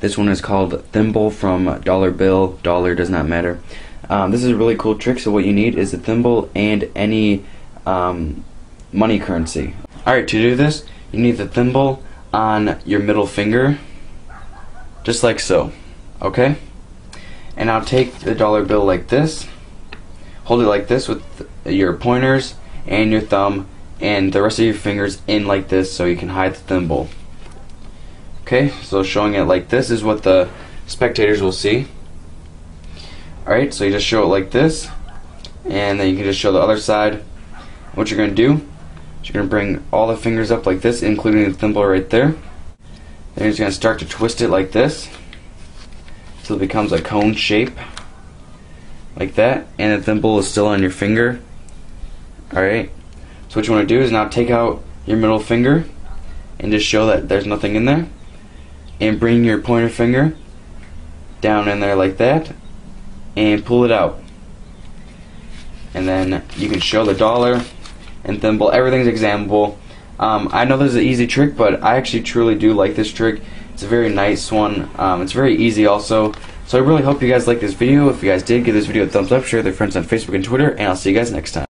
This one is called Thimble from Dollar Bill. Dollar does not matter. Um, this is a really cool trick. So what you need is a thimble and any um, money currency. Alright, to do this, you need the thimble on your middle finger, just like so. Okay? And now take the dollar bill like this, hold it like this with your pointers and your thumb and the rest of your fingers in like this so you can hide the thimble. Okay, so showing it like this is what the spectators will see. Alright, so you just show it like this, and then you can just show the other side. What you're going to do is you're going to bring all the fingers up like this, including the thimble right there. Then you're just going to start to twist it like this until it becomes a cone shape, like that, and the thimble is still on your finger. Alright, so what you want to do is now take out your middle finger and just show that there's nothing in there, and bring your pointer finger down in there like that, and pull it out. And then you can show the dollar and thimble. Everything's examinable. Um, I know this is an easy trick, but I actually truly do like this trick. It's a very nice one. Um, it's very easy also. So I really hope you guys like this video. If you guys did, give this video a thumbs up, share with your friends on Facebook and Twitter, and I'll see you guys next time.